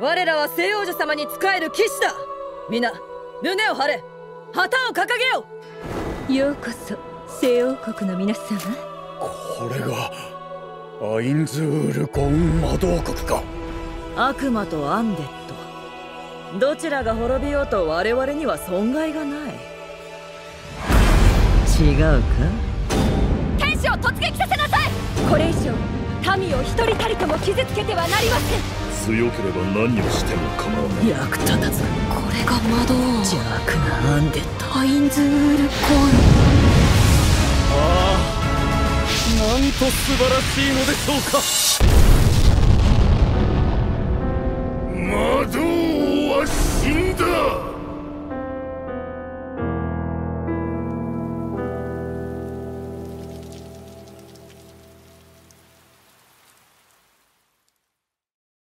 我らは聖王女様に仕える騎士だ。皆胸を張れ。旗を掲げよ。うようこそ聖王国の皆様。これがアインズールゴン魔導国か。悪魔とアンデッドどちらが滅びようと我々には損害がない。違うか？天使を突撃させなさい。これ以上民を一人たりとも傷つけてはなりません強ければ何をしても構わない。役立たず。これが魔導邪悪なアンデッド。アインズ・ウールコン。ああなんと素晴らしいのでしょうか